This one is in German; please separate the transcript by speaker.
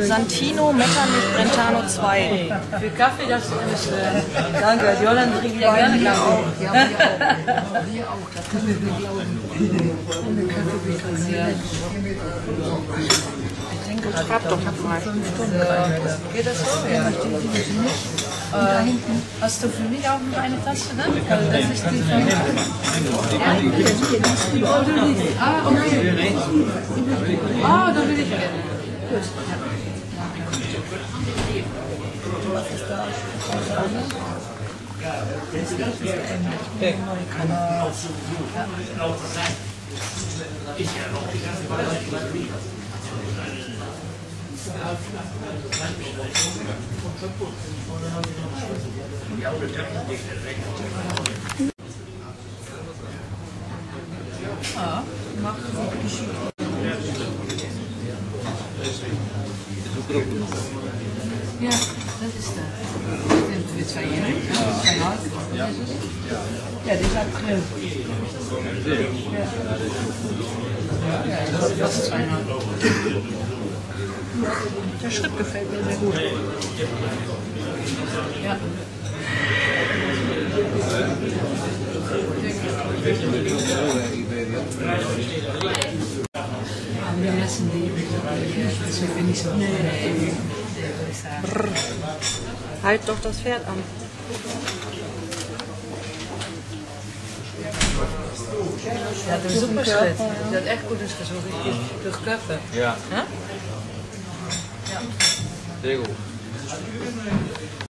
Speaker 1: Santino Metternich Brentano 2.
Speaker 2: Für Kaffee, das ist. Äh, danke, die Holländer trinken ja gerne Kaffee.
Speaker 3: Ja, wir auch. Wir auch. Das können wir mir glauben. Ohne Kaffee wie kein
Speaker 1: Schreib doch mal.
Speaker 2: Geht das so? Ja. Äh, hast du für mich auch noch eine Tasse dann? Also das ist die von. Ja, oh, du nicht. Ah, okay. Ah, da will ich gerne. Gut. Ja, machen Sie Geschichte. Ja, das ist der. Das sind für zwei Jahre. Ja, zweieinhalb. Ja. Ja, die ist April. Ja. Ja, das ist fast zweieinhalb.
Speaker 1: Der Schritt gefällt mir sehr gut.
Speaker 2: Ja. de mensen die, die zo niet zo nee, nee.
Speaker 1: Hij toch dat ver aan.
Speaker 2: Ja, dat is ook een schritt. Dat echt goed is gezorgd. Durch Köpfe.
Speaker 4: Ja.
Speaker 2: Ja.
Speaker 4: Sehr gut.